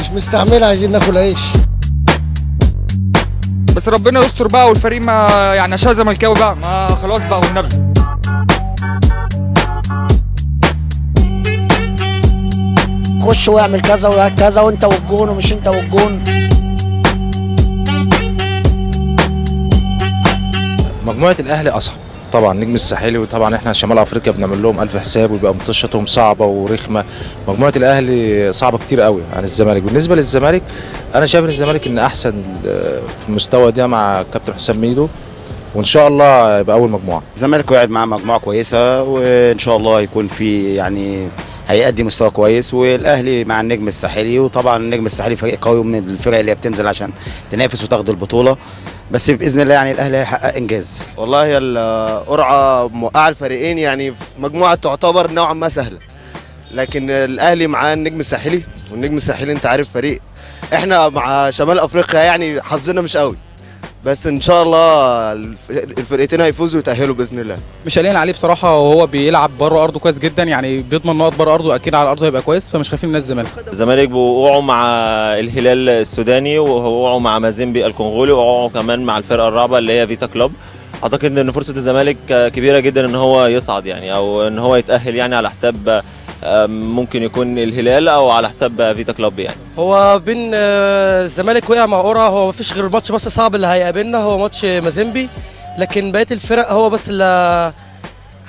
مش مستعمل عايزين ناكل عيش. بس ربنا يستر بقى والفريق ما يعني عشان زملكاوي بقى ما خلاص بقى والنبي. خش واعمل كذا وكذا وانت والجون ومش انت والجون. مجموعة الأهلي أصعب. طبعا نجم الساحلي وطبعا إحنا شمال أفريقيا بنعمل لهم ألف حساب ويبقى ماتشاتهم صعبة ورخمة. مجموعة الأهلي صعبة كتير قوي عن الزمالك. بالنسبة للزمالك أنا شايف إن الزمالك إن أحسن في المستوى ده مع كابتن حسام ميدو وإن شاء الله يبقى أول مجموعة. الزمالك وقعد معاه مجموعة كويسة وإن شاء الله يكون في يعني هيأدي مستوى كويس والأهلي مع النجم الساحلي وطبعا النجم الساحلي فريق قوي من الفرق اللي بتنزل عشان تنافس وتاخد البطولة. بس بإذن الله يعني الأهلي هيحقق إنجاز. والله القرعة موقعة الفريقين يعني مجموعة تعتبر نوعا ما سهلة. لكن الأهلي معاه النجم الساحلي والنجم الساحلي أنت عارف فريق إحنا مع شمال أفريقيا يعني حظنا مش قوي. بس إن شاء الله الفرقتين هيفوزوا ويتأهلوا بإذن الله. مش قلقان عليه بصراحة وهو بيلعب بره أرضه كويس جدا يعني بيضمن نقط بره أرضه أكيد على أرضه هيبقى كويس فمش خايفين من الزمالك الزمالك وقعوا مع الهلال السوداني وقعوا مع مازيمبي الكونغولي وقعوا كمان مع الفرقة الرابعة اللي هي فيتا كلوب. أعتقد إن فرصة الزمالك كبيرة جدا إن هو يصعد يعني أو إن هو يتأهل يعني على حساب ممكن يكون الهلال أو على حساب فيتا كلوب يعني. هو بين الزمالك وقع مع أورا هو مفيش غير الماتش بس صعب اللي هيقابلنا هو ماتش مازيمبي. لكن بقية الفرق هو بس اللي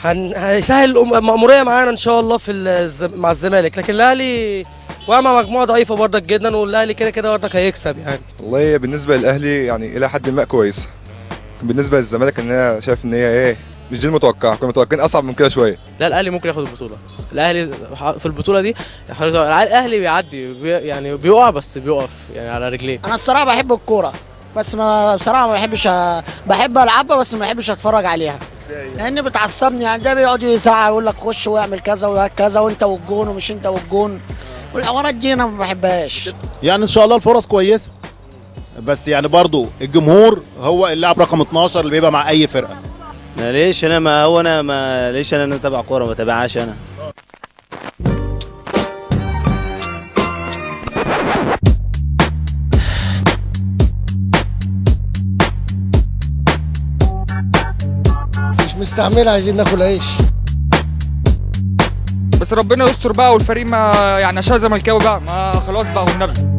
هن... هيسهل المأمورية معانا إن شاء الله في الز... مع الزمالك. لكن الأهلي وقع مع مجموعة ضعيفة برضك جدا والأهلي كده كده برضك هيكسب يعني. والله بالنسبة للأهلي يعني إلى حد ما كويسه بالنسبة للزمالك إن أنا شايف إن هي إيه مش دي المتوقع كنا متوقعين أصعب من كده شوية. لا الأهلي ممكن ياخد البطولة. الأهلي في البطولة دي الأهلي بيعدي بي يعني بيقع بس بيقف يعني على رجليه. أنا الصراحة بحب الكورة بس ما بصراحة ما بحبش أ... بحب ألعبها بس ما بحبش أتفرج عليها. لأن بتعصبني يعني ده بيقعد يزعق يقول لك خش واعمل كذا وكذا وأنت والجون ومش أنت والجون. والحوارات دي أنا ما بحبهاش. يعني إن شاء الله الفرص كويسة. بس يعني برضو الجمهور هو اللاعب رقم 12 اللي بيبقى مع أي فرقة. ما ليش أنا ما هو أنا ما ليش أنا نتابع كورة ما بتابعهاش أنا؟ مش مستعمل عايزين ناكل عيش. بس ربنا يستر بقى والفريق ما يعني عشان زملكاوي بقى ما خلاص بقى والنبي.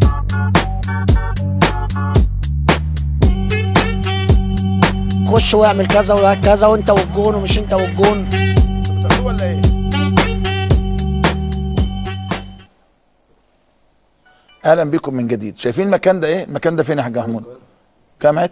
خش واعمل كذا وكذا وانت والجون ومش انت والجون ولا إيه أهلا بكم من جديد. شايفين المكان ده إيه؟ المكان ده فين يا حاج محمود؟ جامعة؟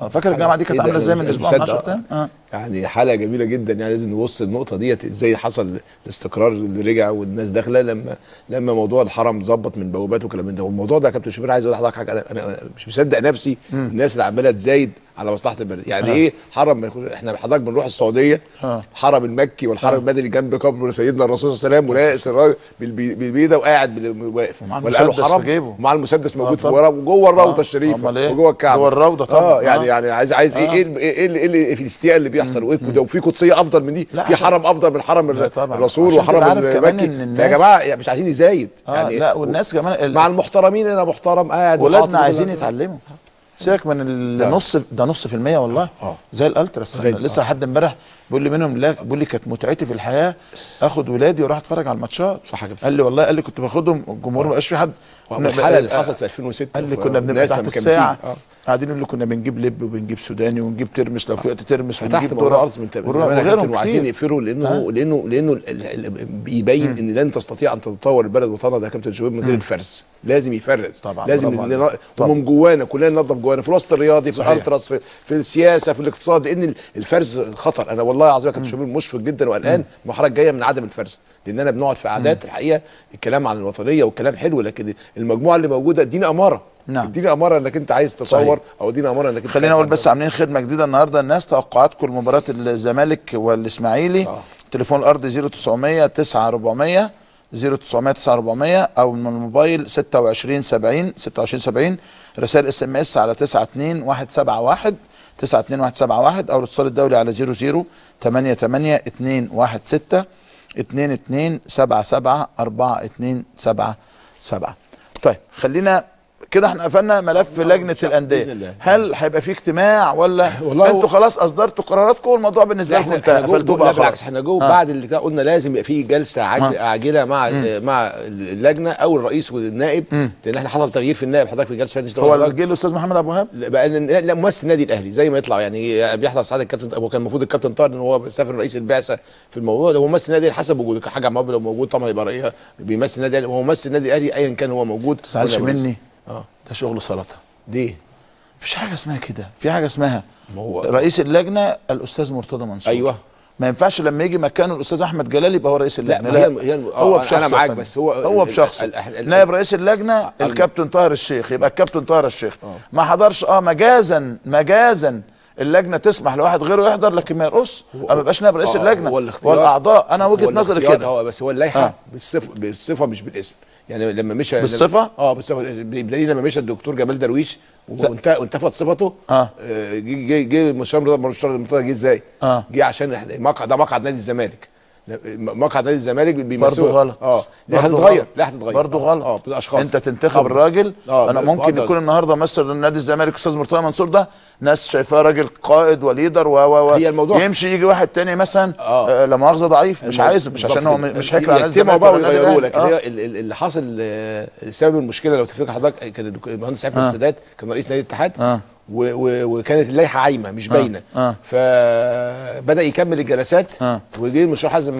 آه. فاكر الجامعة دي كانت عاملة إزاي من أسبوع من 10 أيام آه. يعني حاله جميله جدا يعني لازم نبص النقطه ديت إزاي حصل الاستقرار اللي رجع والناس داخله لما لما موضوع الحرم ظبط من بوابات وكلام من ده والموضوع ده يا كابتن شوبير عايز أقول لحضرتك حاجة أنا أنا مش مصدق نفسي مم. الناس اللي عماله تزايد على مصلحة البلد يعني آه. إيه حرم ما يخش إحنا حضرتك بنروح السعودية آه حرم المكي والحرم آه. المدني جنب قبر سيدنا الرسول صلى الله عليه وسلم وناقص الراجل بالبي- بالبيضة وقاعد واقف ولا قالوا المسدس حرم. ومع المسدس موجود آه. ورا وجوه الروضة آه. الشريفة أمال إيه؟ وجوه الكعبة جوه الروضة طبعا. آه يعني آه. يعني عايز عايز إيه آه. إيه إيه اللي- إيه اللي في الاستياء اللي بيحصل وايه ده في قدسية أفضل من دي. في حرم أفضل من حرم. الرسول وحرم المكي فيا جماعة يعني مش عايزين يزايد. آه يعني لا والناس كمان مع المحترمين أنا محترم قاعد ولادنا عايزين يتعلموا. سيبك من النص ده نص في المية والله. آه. زي الألتراس. لسه آه. حد امبارح بيقول لي منهم لا بيقول لي كانت متعتي في الحياة آخد ولادي وأروح أتفرج على الماتشات. صح كابتن قال لي والله قال لي كنت باخدهم الجمهور ما بقاش في حد. والحاله اللي حصلت في 2006 قال لي كنا بنبقى تحت الساعة. آه. قاعدين يقول لي كنا بنجيب لب وبنجيب سوداني ونجيب ترمس لو في وقت ترمس ونجيب ذره ارض من وغيرهم وعايزين. يقفلوا لأنه. لأنه لأنه بيبين إن لن تستطيع أن تتطور البلد وطنها ده كابتن شويب من غير الفرز لازم يفرز طبعا، لازم. ومن جوانا كلنا ننظف جوانا. في الوسط الرياضي في. الألتراس في, السياسة في الاقتصاد لأن ال- الفرز خطر. أنا والله العظيم يا كابتن شوبير مشفق جدا وقلقان المرحله الجايه من عدم الفرز لأن أنا بنقعد في قعدات الحقيقة الكلام عن الوطنية والكلام حلو لكن المجموعة اللي موجودة اديني أمارة. نعم. اديني أمارة إنك أنت عايز تصور أو اديني أمارة إنك أنت خلينا أقول بس عاملين خدمة جديدة النهارده. الناس توقعاتكم لمباراة الزمالك والإسماعيلي. آه. تليفون الأرض 0900 9400 0900 9400 أو من الموبايل 26 70 26 70 رسائل SMS على 92171 92171 أو الاتصال الدولي على 00 88 216 22 77 4277 طيب خلينا كده إحنا قفلنا ملف لجنة الأندية. هل هيبقى في اجتماع ولا أنتوا خلاص أصدرتوا قراراتكم والموضوع بالنسبة لكم جوه قفلتوه بقى بالعكس إحنا جوه آه. بعد اللي قلنا لازم يبقى في جلسة عاجل آه. عاجلة مع مع اللجنة أو الرئيس والنائب لأن إحنا حصل تغيير في النائب. حضرتك في جلسة فاتت هو اللي جه الأستاذ محمد أبو وهاب؟ بقى لا ممثل النادي الأهلي زي ما يطلع. يعني بيحضر ساعات الكابتن هو كان المفروض الكابتن طاهر إن هو سافر رئيس البعثة في الموضوع ده. هو ممثل النادي حسب وجوده. حاجة عماد لو موجود طبعا يبقى بيمثل النادي هو ممثل النادي الأهلي ايا كان هو موجود. ما تزعلش. مني. آه. ده شغل سلطه دي. مفيش حاجة اسمها كده. في حاجة اسمها هو رئيس اللجنة الأستاذ مرتضى منصور. أيوه. ما ينفعش لما يجي مكانه الأستاذ أحمد جلال يبقى هو رئيس لا اللجنة. ما هي هو آه، بشخصه أنا معاك. بس هو هو بشخصه نائب رئيس اللجنة الكابتن طاهر الشيخ. يبقى الكابتن طاهر الشيخ. ما حضرش آه مجازا مجازا اللجنة تسمح لواحد غيره يحضر لكن ما يرقص. ما يبقاش نائب رئيس آه، اللجنة. هو الاختيار. والأعضاء أنا وجهة هو نظري كده. آه بس هو اللائحة آه. بالصفه بالصفة مش بالاسم. يعني لما مشى بالصفة؟ آه بالصفه بدليل لما مشى الدكتور جمال درويش وانت وانتفت صفته آه. آه، جه جه جه مشوار المنطقة جه إزاي؟ آه. جه عشان مقعد ده مقعد نادي الزمالك. مقعد نادي الزمالك بيمثلوا برضه غلط آه لا برضه هتتغير. لا هتتغير برضه غلط آه بالاشخاص أنت تنتخب. الراجل آه، أنا ممكن. يكون النهارده مثلا نادي الزمالك أستاذ مرتضى منصور ده ناس شايفاه راجل قائد وليدر و و و هي الموضوع- يمشي يجي واحد تاني مثلا آه. آه لا مؤاخذة ضعيف مش عايزه مش عشان هو مش. هيكره على الزمالك بقى ويغيروه. لكن آه. هي ال- ال- اللي حاصل آه، سبب المشكلة لو تفتكر حضرتك كان المهندس آه. السادات كان رئيس نادي الاتحاد آه. وكانت اللائحة عايمة مش آه. باينة آه. فبدأ يكمل الجلسات آه. وجه المشروع حازم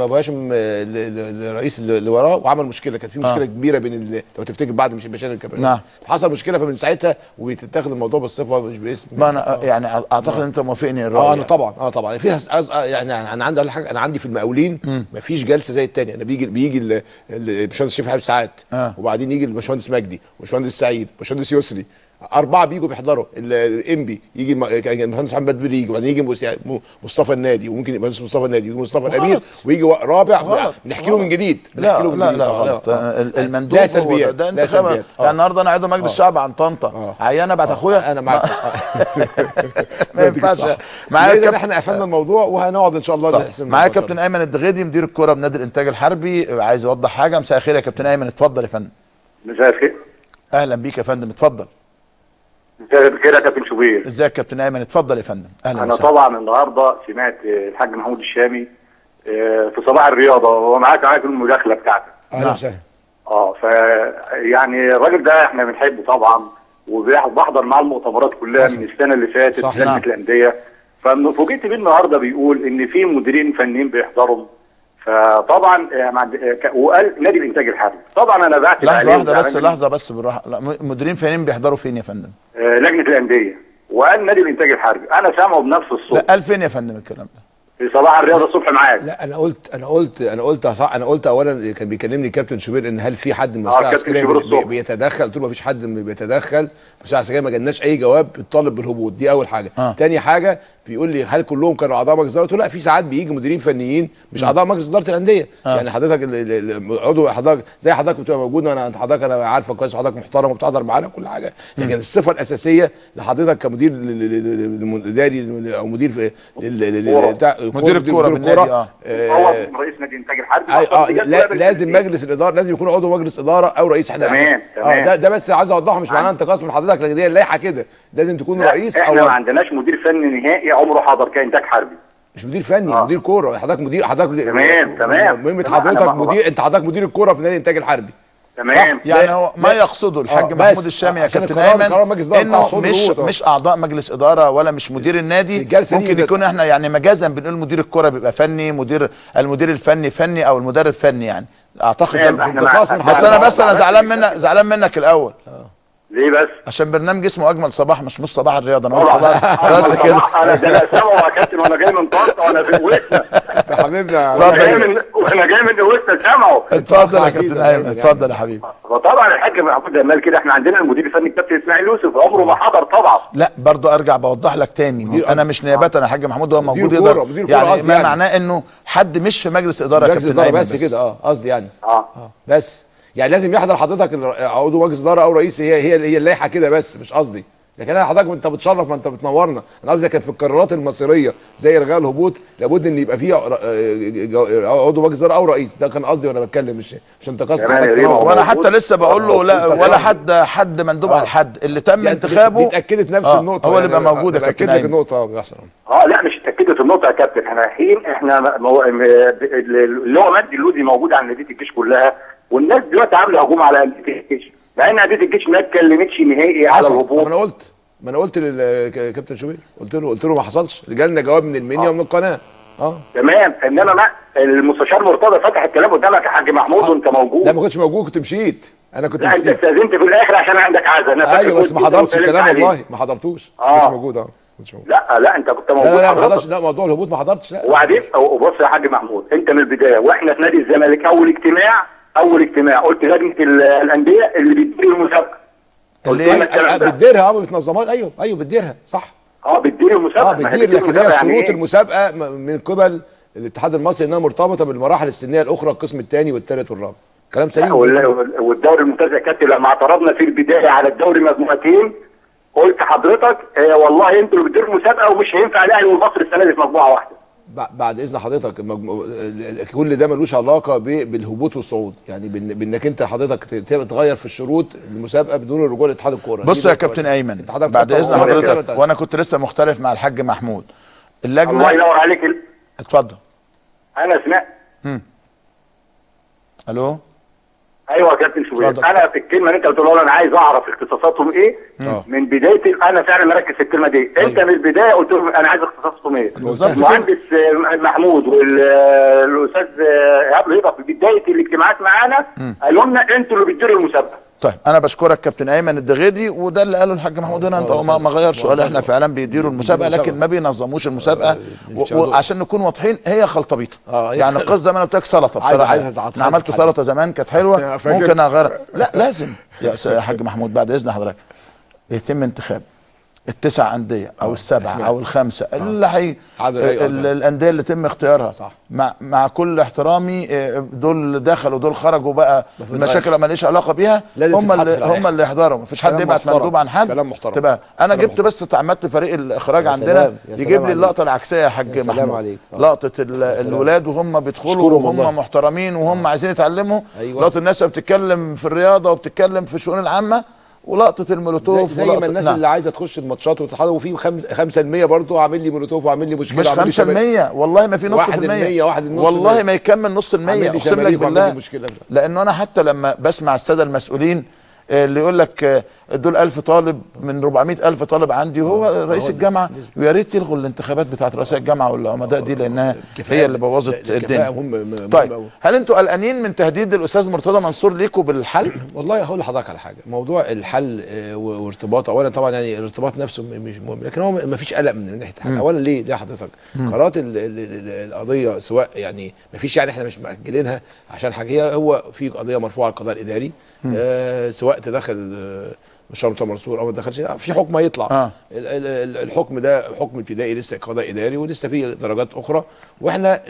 آه، ل- ل- الرئيس اللي اللي وراه وعمل مشكلة كانت في مشكلة آه. كبيرة بين لو تفتكر بعد مش مشاكل الكبيره نعم. حصل مشكلة فمن ساعتها وتتاخد الموضوع بالصفة مش باسم ما أنا يعني أعتقد أنت موافقني الرأي آه أنا يعني. طبعا آه طبعا في آه، يعني أنا عندي حاجة أنا عندي في المقاولين مفيش جلسة زي التانية أنا بيجي بيجي ال- ال- الباشمهندس شريف حبيب ساعات آه. وبعدين يجي الباشمهندس مجدي والباشمهندس سعيد والباشمهندس يسري أربعة بيجوا بيحضروا. ال- الانبي يجي المهندس محمد بدري يجي وبعدين يجي مصطفى النادي وممكن يبقى المهندس مصطفى النادي ويجي مصطفى الأمير ويجي رابع غلط. بنحكي له من جديد. لا بنحكي له من لا جديد. لا آه، غلط آه. ال- المندوب لا هو سلبيات ده, ده لا انت سلبيات. يعني النهارده أنا عضو مجلس الشعب عن طنطا. عيانة بعد أخويا؟ أنا معاك ما ينفعش. معايا إحنا قفلنا الموضوع وهنقعد إن شاء الله نحسم معايا. كابتن ايمن الدغيدي مدير الكرة بنادي الإنتاج الحربي. عايز يوضح حاجة؟ مساء الخير يا كابتن ايمن اتفضل يا فندم. مساء الخير. أهلا بيك يا فندم اتفضل. يا كابتن شوبير. ازيك يا كابتن ايمن اتفضل يا فندم. أهلا أنا وسهلا. طبعا النهارده سمعت آه، الحاج محمود الشامي آه، في صباح الرياضة وهو معاك معاك المداخلة بتاعتك. أهلا وسهلا. آه ف يعني الراجل ده إحنا بنحبه طبعا وبحضر معاه المؤتمرات كلها حصل. من السنة اللي فاتت لجنه نعم. الأندية. ففوجئت بيه النهارده بيقول إن في مديرين فنيين بيحضروا فطبعا آه، آه، ك- وقال نادي الإنتاج الحربي. طبعا أنا بعتب لحظة واحدة بس. لحظة بس بالراحة. مديرين فنيين بيحضروا فين يا فندم؟ آه، لجنة الأندية. وقال نادي الإنتاج الحربي. أنا سامعه بنفس الصوت. لا قال فين يا فندم الكلام ده؟ في صباح الرياضه الصبح معاك. لا أنا قلت أنا قلت أنا قلت صح أنا قلت اولا كان بيكلمني كابتن شوبير إن هل في حد من المساعد كابتن العسكريه بي-. بيتدخل؟ قلت له ما فيش حد بيتدخل. المساعد العسكريه ما جالناش أي جواب. بيطالب بالهبوط. دي أول حاجة. آه. تاني حاجة بيقول لي هل كلهم كانوا أعضاء مجلس إدارة؟ قلت له لا في ساعات بيجي مديرين فنيين مش أعضاء مجلس إدارة الأندية. آه. يعني حضرتك ال- ال- ال- عضو حضرتك زي حضرتك بتبقى موجود وأنا أنت حضرتك أنا عارفك كويس وحضرتك محترم وبتحضر معانا كل حاجة. لكن الصفة الأساسية لحضرتك كمدير إداري أو مدير مدير الكورة بالنادي، آه. آه، رئيس نادي الانتاج الحربي أي آه لازم. مجلس الإدارة لازم يكون عضو مجلس إدارة أو رئيس إحنا تمام، آه تمام. ده ده بس عايز أوضحه مش معناه انتقاص من حضرتك لكن دي اللائحة كده. لازم تكون رئيس إحنا أو ما عندناش مدير فني نهائي عمره حضر كانتاج حربي. مش مدير فني آه. مدير كورة. حضرتك مدير حضرتك مدير تمام، تمام. مهمه حضرتك مدير أنت حضرتك مدير الكورة في نادي الإنتاج الحربي. تمام. يعني هو ما يقصده الحاج آه، محمود الشامي يا كابتن ايمن إنه مش آه. مش أعضاء مجلس إدارة ولا مش مدير النادي. ممكن يكون إحنا يعني مجازا بنقول مدير الكره بيبقى فني مدير المدير الفني فني أو المدرب فني يعني. أعتقد بس أنا بس أنا زعلان منك زعلان منك الأول. ليه بس؟ عشان برنامج اسمه أجمل صباح مش مش صباح الرياضة أنا قلت طبعا. صباح. أنا بس كده. صباح- أنا ده أنا سامعه يا كابتن وأنا جاي من طنطا وأنا في وسنا حبيبنا. وأنا جاي من وأنا جاي من سامعه اتفضل يا كابتن أيمن. اتفضل يا حبيبي. فطبعا الحاج محمود جمال كده إحنا عندنا المدير الفني الكابتن إسماعيل يوسف. عمره ما حضر طبعا. لا برضو أرجع بوضح لك تاني. أنا مش نيابه يا حاج محمود هو موجود يقدر يعني ما يعني. معناه إنه حد مش في مجلس إدارة يا كابتن أيمن بس كده آه قصدي يعني. آه. بس. يعني لازم يحضر حضرتك عضو مجلس اداره أو رئيس هي هي هي اللائحه كده بس مش قصدي. لكن أنا حضرتك أنت بتشرف ما أنت بتنورنا. أنا قصدي كان في القرارات المصيرية زي رجاء الهبوط لابد إن يبقى فيه آه، عضو مجلس اداره أو رئيس. ده كان قصدي وأنا بتكلم مش مش أنت قصدك تمام يا حضرتك تنور. وأنا. حتى لسه بقول له لا أنت ولا. حد حد مندوب على الحد. اللي تم يعني انتخابه دي اتاكدت نفس آه، النقطة هو اللي يعني بقى موجود يا كابتن لك ايمن النقطه آه بيحصل آه لا مش اتاكدت النقطة يا كابتن. إحنا رايحين إحنا اللي هو مجدي اللودي موجود على انديه الجيش كلها. والناس دلوقتي عاملة هجوم على انديه الجيش. مع إن انديه الجيش ما اتكلمتش نهائي على الهبوط. أنا قلت ما أنا قلت للكابتن شوبير قلت له قلت له ما حصلش. جالنا جواب من المنيا ومن القناة. آه. تمام. انما ما المستشار مرتضى فتح الكلام قدامك يا حاج محمود وأنت موجود. لا ما كنتش موجود كنت مشيت. أنا كنت لا أنت استأذنت في الآخر عشان عندك عزا. أنا فاكر أيوه بس ما حضرتش الكلام. والله. ما حضرتوش. ما آه. كنتش موجود آه. ما لا لا أنت كنت موجود. لا لا ما. حضرتش. لا موضوع الهبوط ما حضرتش. لا. وبعدين وبص يا حاج محمود أنت من البداية وإحنا في نادي الزمالك أول اجتماع أول اجتماع. قلت لجنة ال- الأندية اللي بتدير المسابقة. اللي إيه. بتديرها أه ما بتنظمهاش أيوه أيوه بتديرها صح. أه بتدير المسابقة. أه بتدير لكن هي المسابقة يعني شروط إيه؟ المسابقة من قبل الاتحاد المصري إنها مرتبطة بالمراحل السنية الأخرى القسم الثاني والثالث والرابع. كلام سليم وال- وال- والدوري الممتاز يا كابتن لما اعترضنا في البداية على الدوري مجموعتين قلت حضرتك آه والله أنتوا اللي بتديروا المسابقة ومش هينفع الأهلي والمصري السنة دي في مجموعة واحدة. بعد إذن حضرتك. كل ده ملوش علاقة ب... بالهبوط والصعود. يعني. بإنك أنت حضرتك ت- ت- تغير في الشروط المسابقة بدون الرجوع لاتحاد الكورة. بص يا كابتن. أيمن بعد إذن حضرتك وأنا كنت لسه مختلف مع الحاج محمود. الله اللجنه ينور عليك. اتفضل. أنا سمعت. ألو؟ أيوه يا كابتن شوبير. أنا في الكلمة اللي أنت بتقولها أنا عايز أعرف اختصاصاتهم إيه. آه. من بداية ال- أنا فعلا مركز في الكلمة دي. أنت من البداية قلت لهم أنا عايز اختصاصاتهم إيه. المهندس آه، محمود والاستاذ ايهاب رضا في بداية الاجتماعات معانا قالوا لنا أنتوا اللي بتديروا المسابقة. طيب أنا بشكرك كابتن أيمن الدغيدي وده اللي قاله الحاج محمود هنا ما ما غيرش قال إحنا فعلا بيديروا المسابقة لكن ما بينظموش المسابقة. و- وعشان نكون واضحين هي خلطبيطه هي يعني. القصد زي ما أنا قلت لك سلطة بصراحة. يعني. أنا عملت سلطة زمان كانت حلوة؟ ممكن أغيرها. لا لازم. يا حاج محمود بعد إذن حضرتك. يتم انتخاب. التسع أندية أو السبعه اسمع. أو الخمسة اللي هي عدد أي ال- أربعة. الأندية اللي تم اختيارها صح. مع مع كل احترامي آه، دول دخلوا دول خرجوا بقى المشاكل غير. ما ليش علاقة بيها هم اللي. هم اللي يحضروا مفيش حد يبعت محترم. مندوب عن حد كلام محترم. تبقى أنا كلام جبت بس تعمدت فريق الاخراج عندنا يجيب لي. اللقطة العكسية يا حاج محمود عليك. آه. لقطة ال- الولاد وهم بيدخلوا. وهم محترمين وهم عايزين يتعلموا أيوة. لقطة الناس اللي بتتكلم في الرياضة وبتتكلم في الشؤون العامة ولقطة زي, المولوتوف زي ما ولقطة- الناس نعم. اللي عايزة تخش الماتشات وتتحدى وفي خمس- 5% برضه عامل لي مولوتوف وعامل لي مشكلة مش وعامل لي 5% شباب. والله ما في نص واحد في المية واحد النص والله. ما يكمل نص المية أقسم لك بالله. لأنه أنا حتى لما بسمع السادة المسؤولين آه، اللي يقول لك آه، دول 1000 طالب من 400 ألف طالب عندي وهو رئيس الجامعة. ويا ريت يلغوا الانتخابات بتاعت رؤساء الجامعة والعمداء دي لأنها هي اللي بوظت الدنيا. مهم- مهم طيب. هل أنتوا قلقانين من تهديد الأستاذ مرتضى منصور ليكوا بالحل؟ والله هقول لحضرتك على حاجة. موضوع الحل آه، و- وارتباط اولا طبعا يعني الارتباط نفسه مش مهم لكن هو ما فيش قلق من ناحية الحل. اولا ليه؟ ليه حضرتك؟ قرارات ال- ال- ال- القضية سواء يعني ما فيش يعني إحنا مش مأجلينها عشان حاجة هي هو في قضية مرفوعة على القضاء الإداري آه سواء تدخل آه، مستشار مرتضى منصور أو ما تدخلش. في حكم هيطلع. آه. ال- ال- ال- الحكم ده حكم ابتدائي لسه قضاء إداري ولسه في درجات أخرى. وإحنا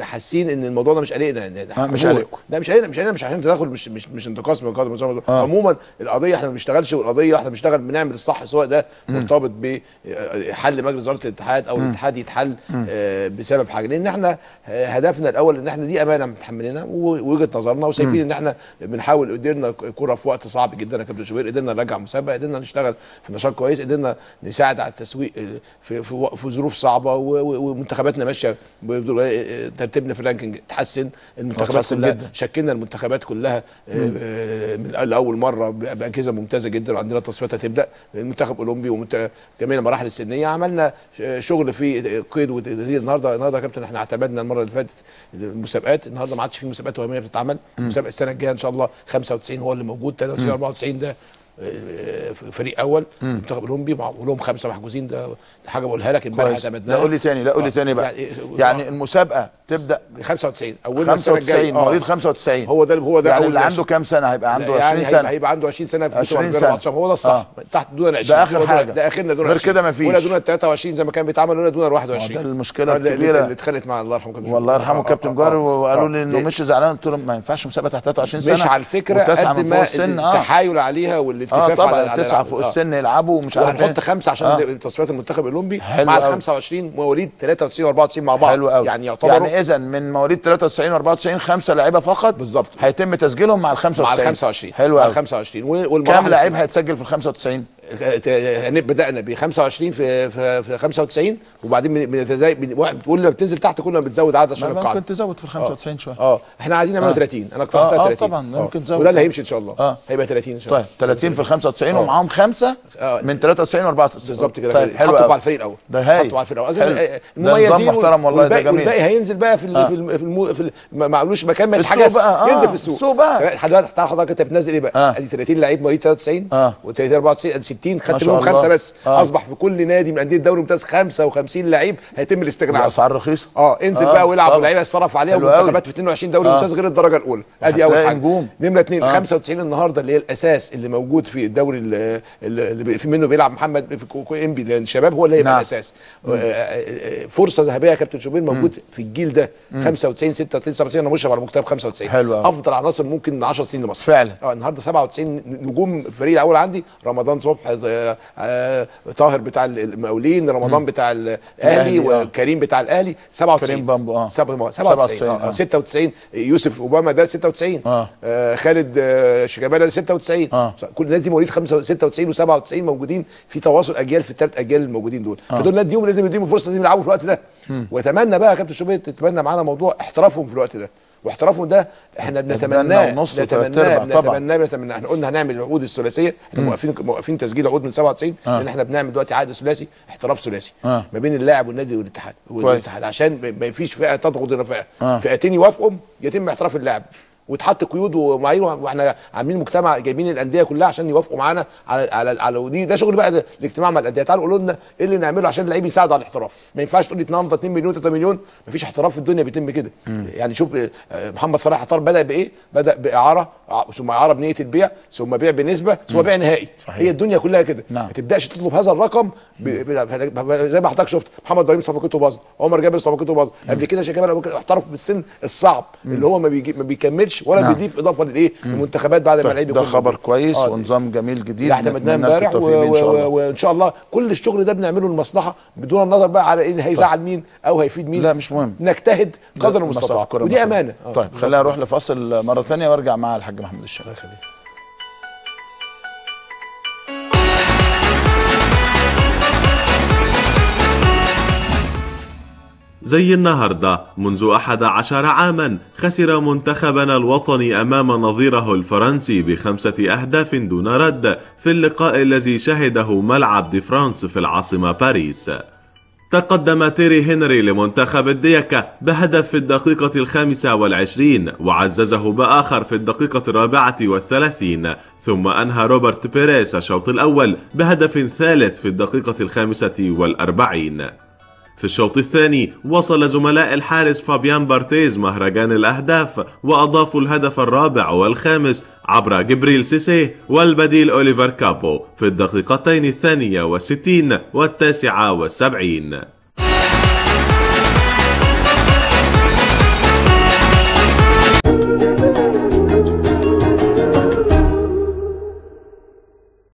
حاسين إن الموضوع ده مش قلقنا آه، مش قلقكم. لا مش علينا مش علينا مش عشان تدخل مش مش مش انتقاص من قضاء المنظمة. آه. عموما القضية إحنا ما بنشتغلش والقضية إحنا بنشتغل بنعمل الصح سواء ده مرتبط بحل مجلس إدارة الاتحاد أو الاتحاد يتحل آه، بسبب حاجة. لأن إحنا آه، هدفنا الأول إن إحنا دي أمانة متحملينها ووجهه نظرنا وشايفين إن إحنا بنحاول قدرنا كرة في وقت صعب جدا يا كابتن شوبير قدرنا نرجع مسابقة قدرنا نشتغل في نشاط كويس قدرنا نساعد على التسويق آه، في في, في ظروف صعبة ومنتخباتنا ماشية آه، ترتيبنا في الرانكينج اتحسن المنتخبات كلها جدا. شكلنا المنتخبات كلها آه، من لأول مرة بأجهزة ممتازة جدا وعندنا تصفيات هتبدأ منتخب أولمبي ومنت- جميع المراحل السنية. عملنا شغل في قيد وتزيير النهارده النهارده يا كابتن إحنا اعتمدنا المرة اللي فاتت المسابقات. النهارده ما عادش في مسابقات وهمية بتتعمل. مسابقة السنة الجاية إن شاء الله 95 هو اللي موجود. 93 94 ده فريق أول المنتخب الاولمبي مع- ولهم خمسة محجوزين ده حاجة بقولها لك امبارح اعتمدناها. لا قول لي تاني لا قول لي آه، تاني بقى. يعني, يعني المسابقة تبدأ 95 أولنا السنة الجاية. 95 مواليد 95 هو ده هو ده يعني أول اللي. عنده كام سنة؟ هيبقى عنده 20 يعني سنة. هيبقى, عنده 20 سنة في 20 20 سنة. سنة. هو ده الصح. آه. تحت دون ال 20 ده آخر هو حاجة. ده اخرنا دون غير 20. كده مفيش. ولا دون ال 23 زي ما كان بيتعمل ولا دون ال 21 ده المشكلة آه، اللي- اتخانقت مع الله يرحمه كابتن والله. يرحمه آه، كابتن آه، آه. وقالوا آه. لي انه مش زعلان قلت لهم ما ينفعش مسابقة تحت 23 سنه مش على الفكرة قد ما التحايل عليها آه والالتفاف طبعا على تسعة. فوق آه. السن يلعبوا ومش عارف وهنحط خمسة عشان آه. تصفيات المنتخب الأولمبي مع ال أوي. 25 مواليد 93 و94 مع بعض حلو قوي يعني يعتبروا يعني اذا من مواليد 93 و94 خمسة لعيبة فقط بالظبط هيتم تسجيلهم مع ال 95 مع ال 25 حلو مع ال قوي 25 و- كام والمراحل لعيب. هيتسجل في ال 95 يعني بدأنا ب 25 في في, في 95 وبعدين كل ما بتنزل تحت كل ما بتزود عدد عشان القاعدة ممكن تزود في ال 95 شوية آه إحنا عايزين نعمله آه. 30 أنا اقترحتها آه، آه، 30 طبعا، ممكن تزود. وده اللي هيمشي إن شاء الله آه. هيبقى 30 ان شاء طيب الله 30 في ال 95 آه. ومعاهم خمسة آه. من 93 و94 بالظبط كده طيب. حلو. مع الفريق الأول ده هاي حطوا مع الفريق الأول المميزين محترم والله ده جميل. والباقي هينزل بقى في آه. في في. ما عملوش مكان ما يتحجز آه. ينزل في السوق السوق بقى. حضرتك انت بتنزل إيه بقى؟ آه. ادي 30 لعيب مواليد 93 آه. و30 94 ادي 60 ما خدت منهم خمسة. بس آه. أصبح في كل نادي من أندية الدوري الممتاز 55 لعيب هيتم الاستغناء عنه الاسعار رخيصة آه انزل آه، بقى والعب. واللعيبة يتصرف عليها. والمنتخبات في 22 دوري آه. ممتاز غير الدرجة الأولى أدي أول حاجة نجوم. نمرة اثنين آه. 95 النهارده اللي هي الأساس اللي موجود في الدوري اللي, في منه بيلعب محمد في إنبي لأن الشباب هو اللي هيبقى نعم. الأساس آه، آه، فرصة ذهبية يا كابتن شوبير موجود في الجيل ده 95 96 97 أنا مشرف على مكتب 95 حلو قوي. أفضل عناصر ممكن من 10 سنين لمصر فعلا. آه النهارده 97 نجوم الفريق الأول عندي رمضان صبحي طاهر بتاع المقاولين رمضان بتاع الأهلي آه. وكريم بتاع الأهلي 97 كريم بامبو آه 97 97 97 آه. 96 يوسف أوباما ده 96 آه. آه خالد آه شيكابالا ده 96 آه. كل الناس دي مواليد 95 96 و97 موجودين في تواصل أجيال في الثلاث أجيال الموجودين دول آه. فدول نديهم لازم نديهم فرصه لازم يلعبوا في الوقت ده وأتمنى بقى يا كابتن شوبير تتمنى معانا موضوع احترافهم في الوقت ده واحترافهم ده إحنا بنتمناه نتمناه طبعا. بنتمناه بنتمناه إحنا قلنا هنعمل العقود الثلاثية إحنا موقفين موقفين تسجيل عقود من 97 آه. لأن إحنا بنعمل دلوقتي عقد ثلاثي احتراف ثلاثي آه. ما بين اللاعب والنادي والاتحاد والاتحاد عشان ما- فيش فئة تضغط هنا فئة آه. فئتين يوافقوا يتم احتراف اللاعب وتحط قيود ومعايير وإحنا عاملين مجتمع جايبين الأندية كلها عشان يوافقوا معانا على على على ودي ده شغل بقى ده الاجتماع مع الأندية. تعالوا قولوا لنا إيه اللي نعمله عشان اللعيب يساعد على الاحتراف. ما ينفعش تقول لي تنام 2 مليون 3 مليون ما فيش احتراف في الدنيا بيتم كده. يعني شوف آه، محمد صلاح احترف بدأ بإيه؟ بدأ بإعارة ثم إعارة بنية البيع ثم بيع بنسبة ثم بيع نهائي. صحيح. هي الدنيا كلها كده. نعم. ما تبدأش تطلب هذا الرقم ب... ب... زي ما حضرتك شفت محمد إبراهيم صفقته باظت عمر جابر صفقته باظت. قبل كده شيكابالا احترف بالسن الصعب اللي هو ما, بيجي... ما بيكملش ولا نعم. بيضيف إضافة للإيه؟ المنتخبات بعد ما طيب، اللعيب ده خبر. كويس آه، ونظام جميل جديد اعتمدناه امبارح وإن شاء الله كل الشغل ده بنعمله للمصلحه بدون النظر بقى على إيه هيزعل مين أو هيفيد مين. لا مش مهم. نجتهد قدر المستطاع. ودي. أمانة. آه، طيب خلينا نروح لفاصل مرة ثانية وأرجع مع الحاج محمد الشافعي زي النهاردة منذ أحد عشر عاما خسر منتخبنا الوطني أمام نظيره الفرنسي بخمسة أهداف دون رد في اللقاء الذي شهده ملعب دي فرانس في العاصمة باريس. تقدم تيري هنري لمنتخب الديكة بهدف في الدقيقة الخامسة والعشرين وعززه بآخر في الدقيقة الرابعة والثلاثين. ثم أنهى روبرت بيريس الشوط الأول بهدف ثالث في الدقيقة الخامسة والأربعين. في الشوط الثاني واصل زملاء الحارس فابيان بارتيز مهرجان الأهداف وأضافوا الهدف الرابع والخامس عبر جبريل سيسي والبديل أوليفر كابو في الدقيقتين الثانية والستين والتاسعة والسبعين.